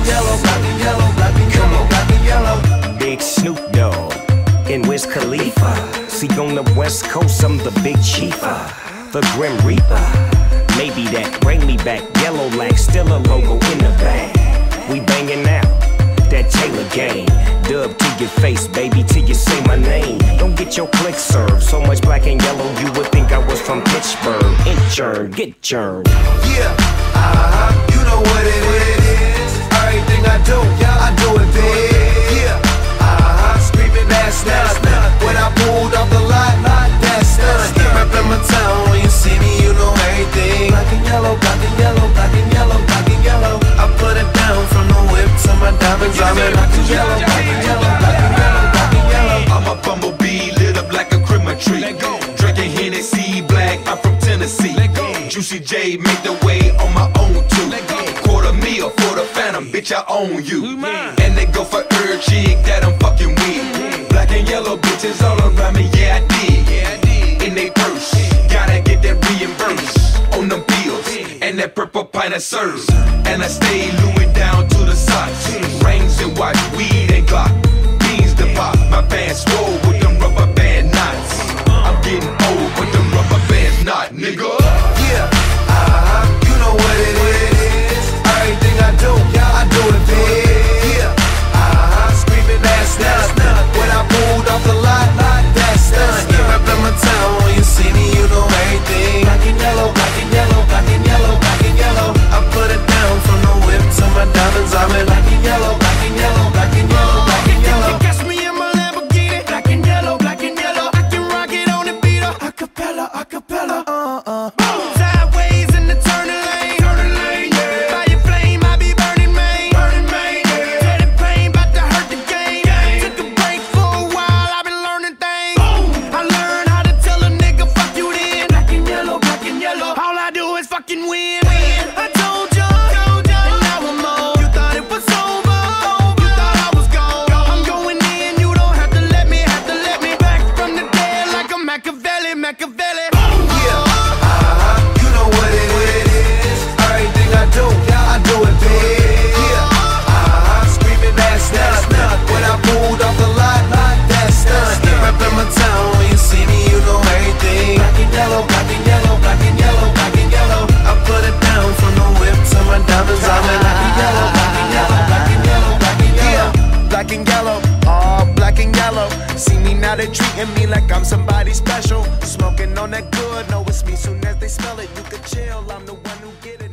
and yellow, black and yellow, black and yellow, black and yellow. Big Snoop Dogg and Wiz Khalifa. See, on the West Coast, I'm the big chief, uh, the Grim Reaper. Maybe that bring me back. Yellow lack, still a logo in the bag. We banging out that Taylor Gang. Dub to your face, baby, till you say my name. Don't get your click served. So much black and yellow, you would think I was from Pittsburgh. Inch churn, get churned. Yeah, uh huh, you know what it is. Black and yellow, black and yellow, black and yellow, black and yellow. I'm a bumblebee lit up like a Christmas tree. Drinking Hennessy black, I'm from Tennessee. Juicy J make the way on my own too. Quarter meal for the phantom, bitch, I own you. And they go for every chick that I'm fucking with. Black and yellow bitches all around me, yeah, I did. In they purse, gotta get that pint of serves. And I stay Louis down to the socks. Rings and watch, weed and Glock. Beans to pop, my Now, they treating me like I'm somebody special. Smoking on that good, know it's me. Soon as they smell it, you can chill. I'm the one who get it.